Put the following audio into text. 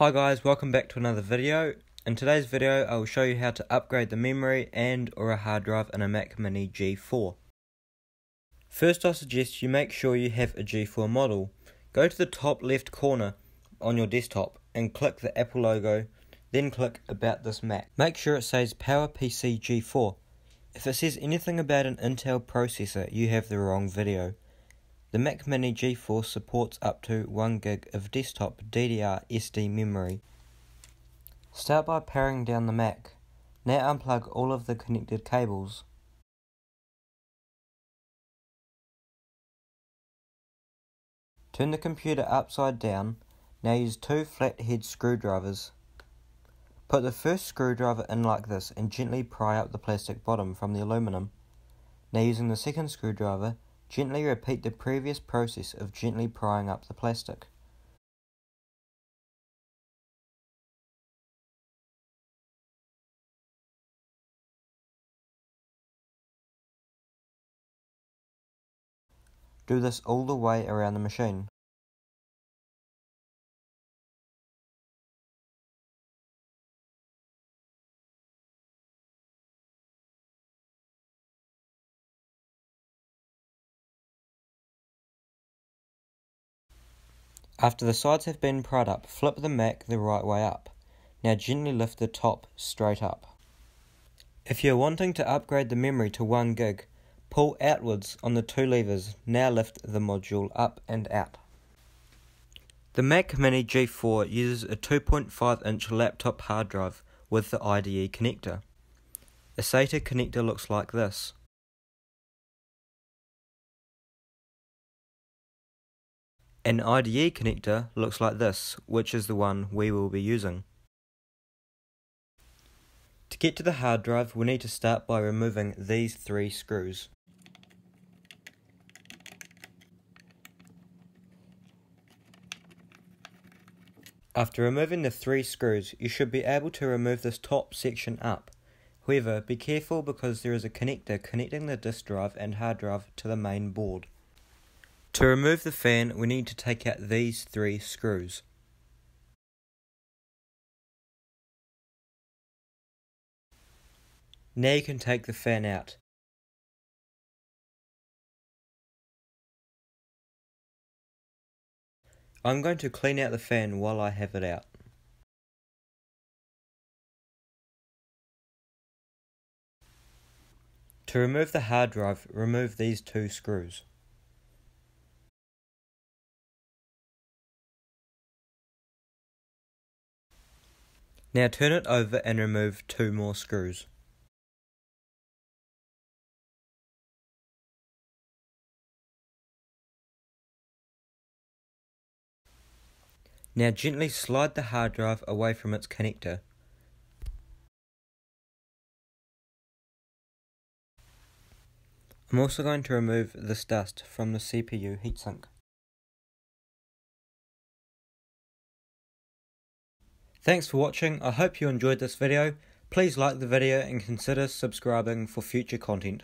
Hi guys, welcome back to another video. In today's video I will show you how to upgrade the memory and or a hard drive in a Mac Mini G4. First I suggest you make sure you have a G4 model. Go to the top left corner on your desktop and click the Apple logo, then click About this Mac. Make sure it says PowerPC G4. If it says anything about an Intel processor, you have the wrong video. The Mac Mini G4 supports up to 1GB of desktop DDR SD memory. Start by powering down the Mac. Now unplug all of the connected cables. Turn the computer upside down. Now use two flathead screwdrivers. Put the first screwdriver in like this and gently pry up the plastic bottom from the aluminum. Now using the second screwdriver, Gently repeat the previous process of gently prying up the plastic. Do this all the way around the machine. After the sides have been pried up, flip the Mac the right way up. Now gently lift the top straight up. If you're wanting to upgrade the memory to 1 gig, pull outwards on the two levers, now lift the module up and out. The Mac Mini G4 uses a 2.5 inch laptop hard drive with the IDE connector. A SATA connector looks like this. An IDE connector looks like this, which is the one we will be using. To get to the hard drive, we need to start by removing these three screws. After removing the three screws, you should be able to remove this top section up. However, be careful because there is a connector connecting the disk drive and hard drive to the main board. To remove the fan, we need to take out these three screws. Now you can take the fan out. I'm going to clean out the fan while I have it out. To remove the hard drive, remove these two screws. Now turn it over and remove two more screws. Now gently slide the hard drive away from its connector. I'm also going to remove this dust from the CPU heatsink. Thanks for watching, I hope you enjoyed this video. Please like the video and consider subscribing for future content.